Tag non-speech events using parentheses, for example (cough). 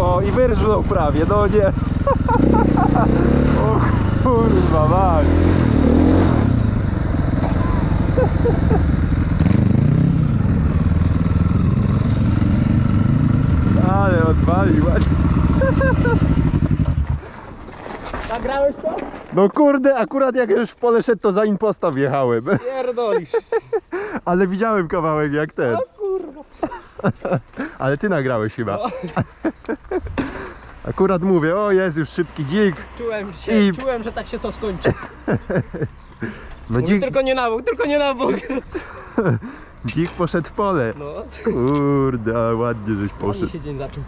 O, i wyrżnął prawie, no nie. (laughs) O kurwa, mać. Ale odwalił. Nagrałeś to? No kurde, akurat jak już w pole szedł, to za imposta wjechałem. Pierdolisz. (laughs) Ale widziałem kawałek jak ten. (laughs) Ale ty nagrałeś chyba. (laughs) Akurat mówię, o jest już szybki dzik. Czułem się, I- czułem, że tak się to skończy. (laughs) No dzik, tylko nie na bok, tylko nie na bok. dzik poszedł w pole. No, Kurde, ładnie żeś ładnie poszedł. się dzień zaczął.